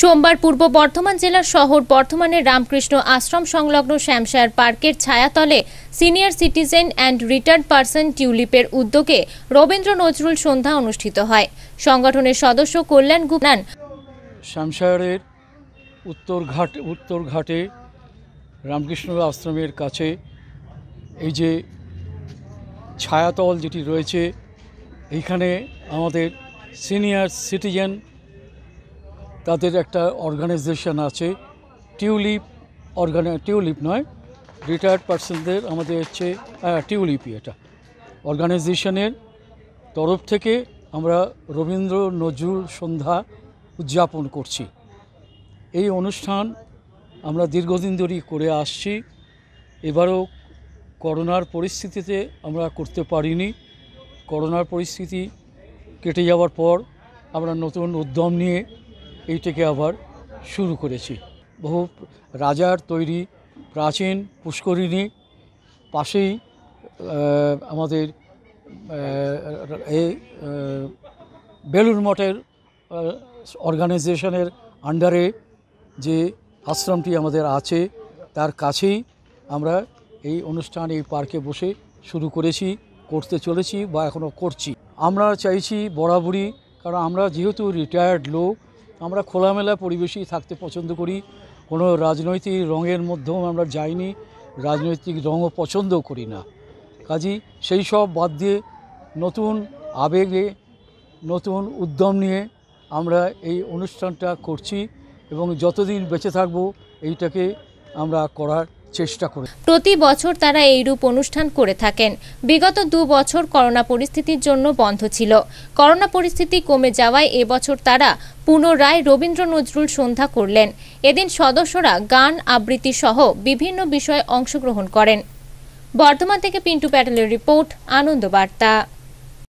সোমবার পূর্ব বর্ধমান জেলার শহর বর্ধমানের রামকৃষ্ণ আশ্রম সংলগ্ন শ্যামশায়ার পার্কের ছায়াতলে senior citizen and retired person টিউলিপের উদ্যোগে রবীন্দ্র নজরুল সন্ধ্যা অনুষ্ঠিত হয়। সংগঠনের সদস্য কল্যাণ গুপ্তান শ্যামশায়ারের উত্তরঘাট উত্তরঘাটে রামকৃষ্ণ আশ্রমের কাছে এই যে ছায়াতল যেটি রয়েছে, এইখানে আমাদের সিনিয়র সিটিজেন তাদের একটা অর্গানাইজেশন আছে। টিউলিপ অর্গানা টিউলিপ নয় রিটায়ার্ড পার্সনদের আমাদের হচ্ছে হ্যাঁ, টিউলিপই এটা। অর্গানাইজেশনের তরফ থেকে আমরা রবীন্দ্র নজরুল সন্ধ্যা উদযাপন করছি। এই অনুষ্ঠান আমরা দীর্ঘদিন ধরেই করে আসছি। এবারও করোনার পরিস্থিতিতে আমরা করতে পারিনি। করোনার পরিস্থিতি কেটে যাওয়ার পর আমরা নতুন উদ্যম নিয়ে এইটাকে আবার শুরু করেছি। বহু রাজার তৈরি প্রাচীন পুষ্করিণী পাশেই আমাদের এই বেলুর মঠের অর্গানাইজেশনের আন্ডারে যে আশ্রমটি আমাদের আছে, তার কাছেই আমরা এই অনুষ্ঠান, এই পার্কে বসে শুরু করেছি, করতে চলেছি বা এখনও করছি। আমরা চাইছি বরাবরই, কারণ আমরা যেহেতু রিটায়ার্ড লোক আমরা খোলামেলা পরিবেশেই থাকতে পছন্দ করি। কোনো রাজনৈতিক রঙের মধ্যেও আমরা যাইনি, রাজনৈতিক রঙও পছন্দও করি না। কাজী সেই সব বাদ দিয়ে নতুন আবেগে, নতুন উদ্যম নিয়ে আমরা এই অনুষ্ঠানটা করছি এবং যতদিন বেঁচে থাকব, এইটাকে আমরা করার চেষ্টা করি। প্রতি বছর তারা এইরূপ অনুষ্ঠান করে থাকেন। বিগত দু বছর করোনা পরিস্থিতির জন্য বন্ধ ছিল। করোনা পরিস্থিতি কমে যাওয়ায় এবছর তারা পুনরায় রবীন্দ্র নজরুল সন্ধ্যা করলেন। এদিন সদস্যরা গান, আবৃত্তি সহ বিভিন্ন বিষয়ে অংশগ্রহণ করেন। বর্ধমান থেকে পিন্টু প্যাটেলের রিপোর্ট, আনন্দ বার্তা।